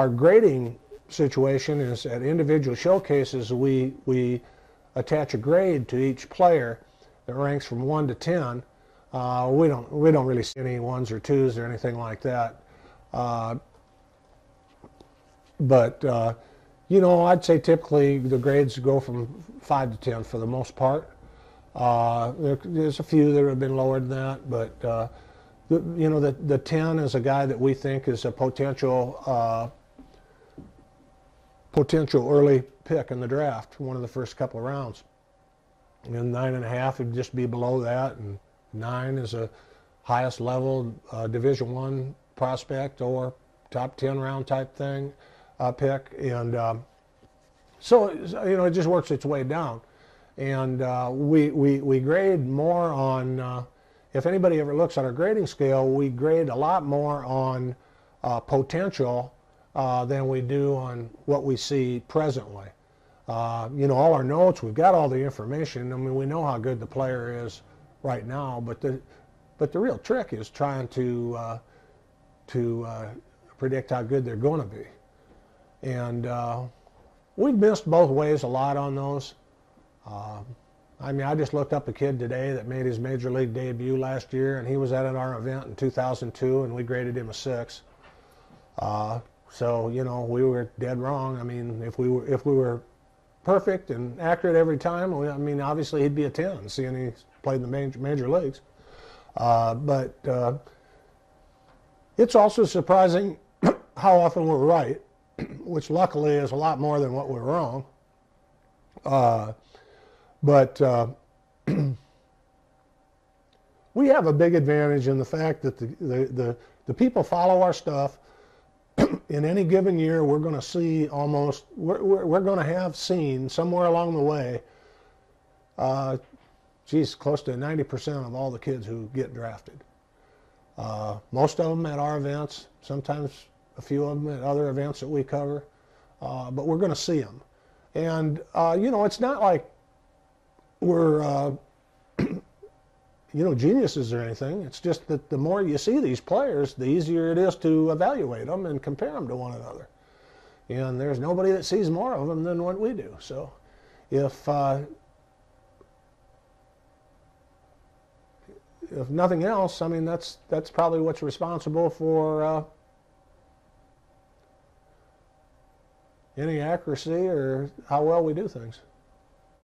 our grading situation is at individual showcases, we, we attach a grade to each player that ranks from 1 to 10. Uh, we, don't, we don't really see any ones or twos or anything like that. Uh, but, uh, you know, I'd say typically the grades go from 5 to 10 for the most part. Uh, there, there's a few that have been lower than that, but, uh, the, you know, the, the 10 is a guy that we think is a potential uh, potential early pick in the draft, one of the first couple of rounds. And nine and a half would just be below that, and nine is a highest level uh, Division One prospect or top ten round type thing uh, pick, and um, so you know it just works its way down. And uh, we, we we grade more on. Uh, if anybody ever looks at our grading scale, we grade a lot more on uh, potential uh, than we do on what we see presently. Uh, you know, all our notes, we've got all the information. I mean, we know how good the player is right now, but the but the real trick is trying to uh, to uh, predict how good they're going to be. And uh, we've missed both ways a lot on those. Uh, I mean, I just looked up a kid today that made his major league debut last year, and he was at our event in 2002, and we graded him a six. Uh, so you know we were dead wrong. I mean, if we were if we were perfect and accurate every time, I mean obviously he'd be a ten, seeing he played in the major, major leagues. Uh, but uh, it's also surprising how often we're right, which luckily is a lot more than what we're wrong. Uh, but uh, we have a big advantage in the fact that the, the, the, the people follow our stuff in any given year, we're going to see almost, we're, we're, we're going to have seen somewhere along the way, uh, geez, close to 90% of all the kids who get drafted. Uh, most of them at our events, sometimes a few of them at other events that we cover, uh, but we're going to see them. And, uh, you know, it's not like we're uh, you know, geniuses or anything. It's just that the more you see these players, the easier it is to evaluate them and compare them to one another. And there's nobody that sees more of them than what we do. So if uh, if nothing else, I mean that's that's probably what's responsible for uh, any accuracy or how well we do things.